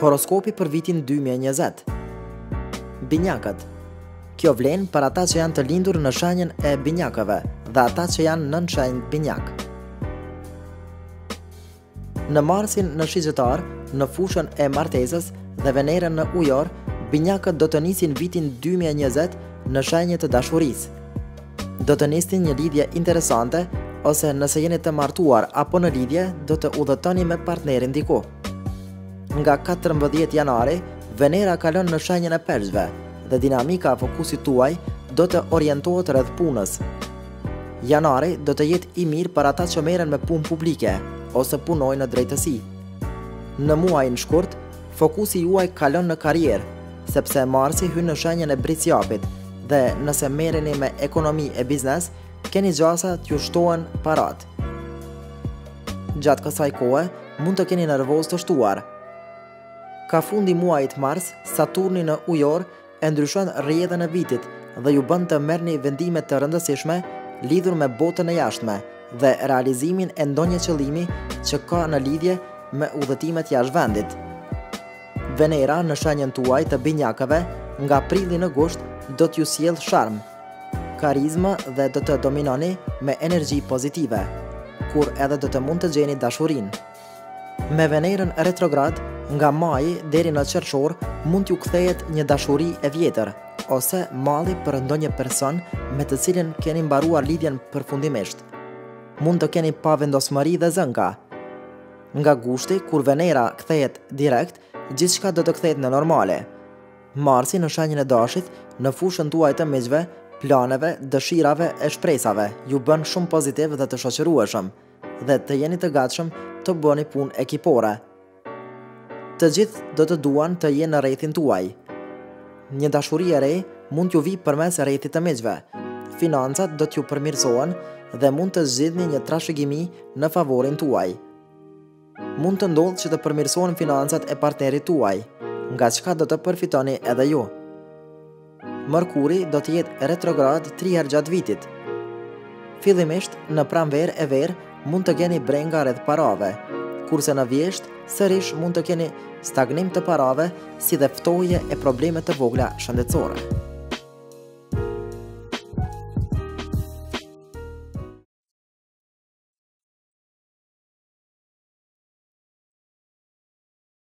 Horoskopi për vitin 2020 Binjakët Kjo vlen për ata që janë të lindur në shenjën e binjakëve dhe ata që janë nënshenjë binjakë. Me marsin në shigjetar, në fushën e martesës dhe venerën në ujor, binjakët do të nisin vitin 2020 në shenjë të dashurisë. Do të nisni një lidhje interesante ose nëse jeni të martuar apo në lidhje, do të udhëtoni me partnerin diku. Nga 14 janari, Venera kalon në shenjën e peshqve dhe dinamika e fokusit tuaj do të orientohet rreth punës. Janari do të jetë i mirë për ata që merren me punë publike ose punojnë në drejtësi. Në muajin shkurt, fokusi juaj kalon në karrierë, sepse marsi hyn në shenjën e bricjapit dhe nëse merreni me ekonomi e biznes, keni gjasa t'ju shtohen paratë. Gjatë kësaj kohë, mund të keni nervozë të shtuar. Kah fundi i muajit mars, Saturni në ujor e ndryshon rrjedhën e vitit dhe ju bën të merrni vendime të rëndësishme lidhur me botën e jashtme dhe realizimin e ndonjë qëllimi që kanë lidhje me udhëtimet jashtë vendit. Venera në shenjën tuaj të binjakëve nga prilli në gusht do t'ju sjellë sharm, karizmë dhe do të dominoni me energji pozitive, kur edhe do të mund të gjeni dashurinë. Me Venerën retrograd, nga maji deri në qershor mund t'ju kthehet një dashuri e vjetër ose malli për ndonjë person me të cilin keni mbaruar lidhjen përfundimisht. Mund të keni pavendosmëri dhe zënka. Nga gushti, kur Venera kthehet direkt, gjithçka do të kthehet në normale. Marsi në shenjën e dashit, në fushën tuaj të miqve, planeve, dëshirave e shpresave, ju bën shumë pozitiv dhe të shoqërueshëm dhe të jeni të gatshëm të bëni punë ekipore. Të gjithë do të duan të jenë në rrethin tuaj. Një dashuri e re mund t'ju vijë përmes rrethit të miqve. Financat do t'ju përmirësohen dhe mund të zgjidhni një trashëgimi në favorin tuaj. Mund të ndodhë që të përmirësohen financat e partnerit tuaj, nga çka do të përfitoni edhe ju. Mërkuri do të jetë retrograd 3 herë gjatë vitit. Fillimisht në pranverë e verë mund të keni brenga rreth parave, kurse në vjeshtë, sërish mund të keni stagnim të parave si dhe ftohje e probleme të vogla shëndetësore.